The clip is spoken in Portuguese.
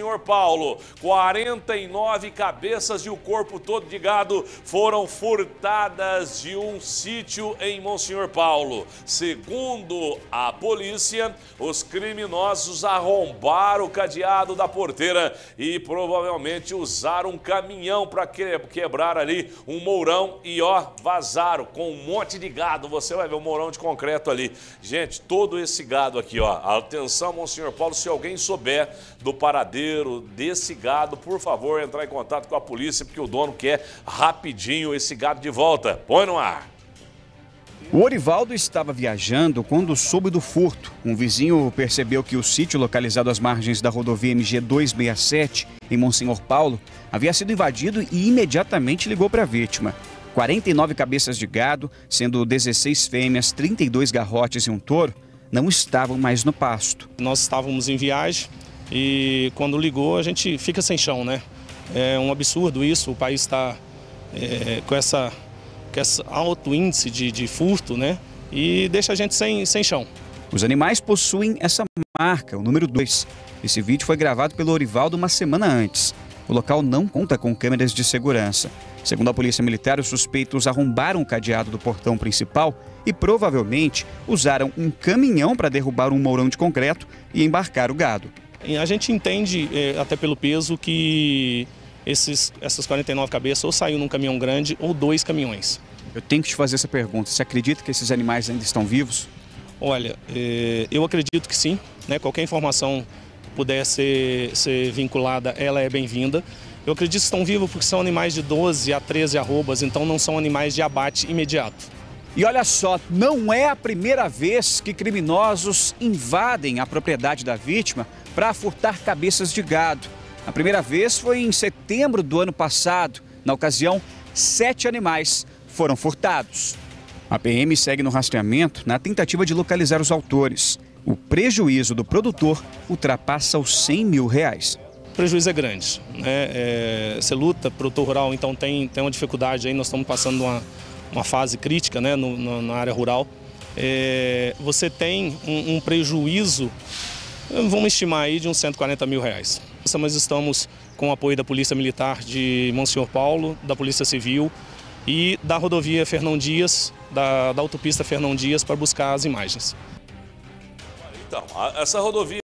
Senhor Paulo, 49 cabeças e o corpo todo de gado foram furtadas de um sítio em Monsenhor Paulo. Segundo a polícia, os criminosos arrombaram o cadeado da porteira e provavelmente usaram um caminhão para quebrar ali um mourão e ó, vazaram com um monte de gado. Você vai ver um mourão de concreto ali. Gente, todo esse gado aqui, ó. Atenção, Monsenhor Paulo, se alguém souber do paradeiro desse gado, por favor, entrar em contato com a polícia, porque o dono quer rapidinho esse gado de volta. Põe no ar. O Orivaldo estava viajando quando soube do furto. Um vizinho percebeu que o sítio localizado às margens da rodovia MG 267, em Monsenhor Paulo, havia sido invadido e imediatamente ligou para a vítima. 49 cabeças de gado, sendo 16 fêmeas, 32 garrotes e um touro, não estavam mais no pasto. Nós estávamos em viagem, e quando ligou a gente fica sem chão, né? É um absurdo isso, o país está é, com, essa, com esse alto índice de, de furto, né? E deixa a gente sem, sem chão. Os animais possuem essa marca, o número 2. Esse vídeo foi gravado pelo Orivaldo uma semana antes. O local não conta com câmeras de segurança. Segundo a Polícia Militar, os suspeitos arrombaram o cadeado do portão principal e provavelmente usaram um caminhão para derrubar um mourão de concreto e embarcar o gado. A gente entende, é, até pelo peso, que esses, essas 49 cabeças ou saiu num caminhão grande ou dois caminhões. Eu tenho que te fazer essa pergunta. Você acredita que esses animais ainda estão vivos? Olha, é, eu acredito que sim. Né? Qualquer informação que puder ser, ser vinculada, ela é bem-vinda. Eu acredito que estão vivos porque são animais de 12 a 13 arrobas, então não são animais de abate imediato. E olha só, não é a primeira vez que criminosos invadem a propriedade da vítima para furtar cabeças de gado. A primeira vez foi em setembro do ano passado. Na ocasião, sete animais foram furtados. A PM segue no rastreamento na tentativa de localizar os autores. O prejuízo do produtor ultrapassa os 100 mil reais. O prejuízo é grande. Né? É, você luta, produtor rural, então tem, tem uma dificuldade aí. Nós estamos passando uma, uma fase crítica né, no, no, na área rural. É, você tem um, um prejuízo Vamos estimar aí de uns 140 mil reais. Mas estamos com o apoio da Polícia Militar de Monsenhor Paulo, da Polícia Civil e da rodovia Fernão Dias, da, da autopista Fernão Dias, para buscar as imagens. Então, essa rodovia